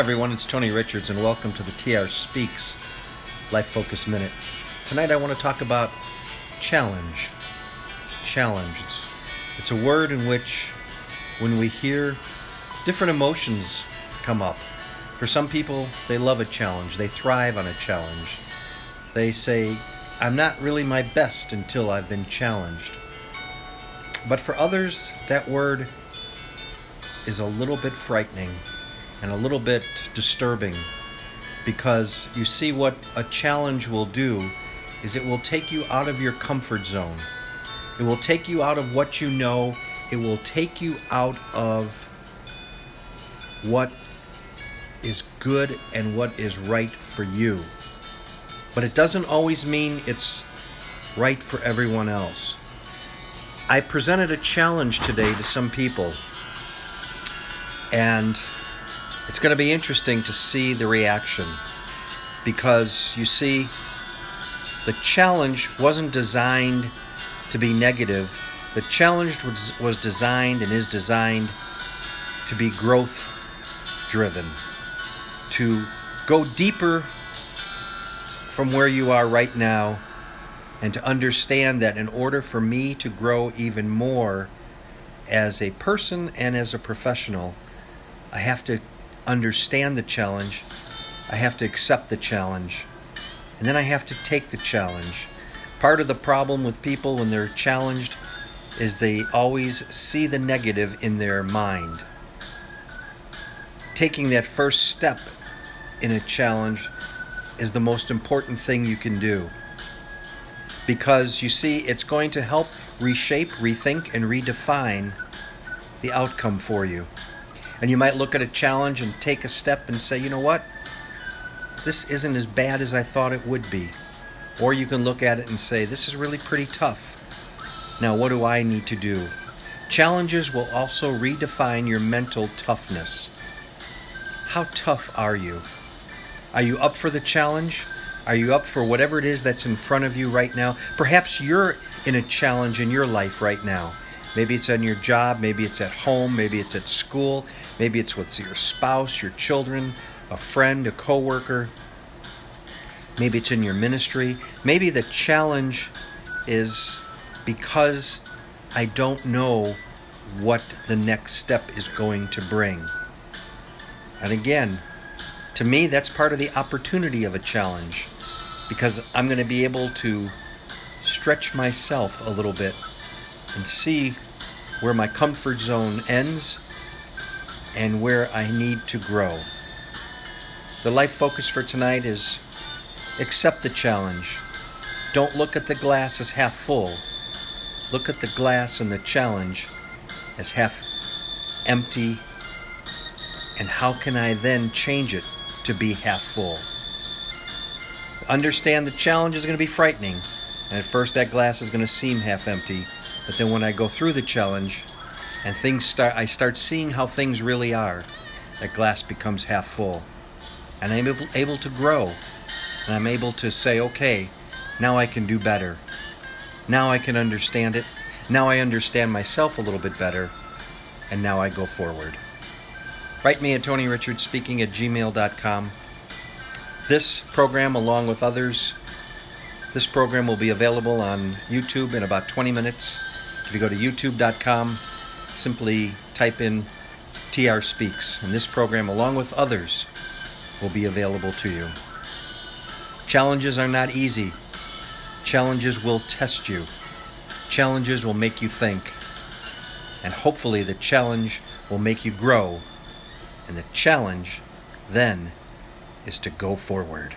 everyone, it's Tony Richards, and welcome to the TR Speaks Life Focus Minute. Tonight I want to talk about challenge. Challenge. It's, it's a word in which, when we hear different emotions come up, for some people, they love a challenge, they thrive on a challenge. They say, I'm not really my best until I've been challenged. But for others, that word is a little bit frightening and a little bit disturbing because you see what a challenge will do is it will take you out of your comfort zone. It will take you out of what you know. It will take you out of what is good and what is right for you. But it doesn't always mean it's right for everyone else. I presented a challenge today to some people, and it's going to be interesting to see the reaction because you see, the challenge wasn't designed to be negative. The challenge was, was designed and is designed to be growth driven, to go deeper from where you are right now, and to understand that in order for me to grow even more as a person and as a professional, I have to understand the challenge, I have to accept the challenge, and then I have to take the challenge. Part of the problem with people when they're challenged is they always see the negative in their mind. Taking that first step in a challenge is the most important thing you can do. Because you see, it's going to help reshape, rethink, and redefine the outcome for you. And you might look at a challenge and take a step and say, you know what? This isn't as bad as I thought it would be. Or you can look at it and say, this is really pretty tough. Now, what do I need to do? Challenges will also redefine your mental toughness. How tough are you? Are you up for the challenge? Are you up for whatever it is that's in front of you right now? Perhaps you're in a challenge in your life right now. Maybe it's on your job, maybe it's at home, maybe it's at school, maybe it's with your spouse, your children, a friend, a coworker. Maybe it's in your ministry. Maybe the challenge is because I don't know what the next step is going to bring. And again, to me, that's part of the opportunity of a challenge because I'm going to be able to stretch myself a little bit and see where my comfort zone ends and where I need to grow. The life focus for tonight is accept the challenge. Don't look at the glass as half full. Look at the glass and the challenge as half empty. And how can I then change it to be half full? Understand the challenge is going to be frightening. And at first, that glass is going to seem half empty. But then when I go through the challenge and things start, I start seeing how things really are. That glass becomes half full. And I'm able, able to grow. And I'm able to say, okay, now I can do better. Now I can understand it. Now I understand myself a little bit better. And now I go forward. Write me at Tony Richards speaking at gmail.com. This program, along with others, this program will be available on YouTube in about 20 minutes. If you go to youtube.com, simply type in TR Speaks, and this program, along with others, will be available to you. Challenges are not easy. Challenges will test you. Challenges will make you think. And hopefully, the challenge will make you grow. And the challenge then is to go forward.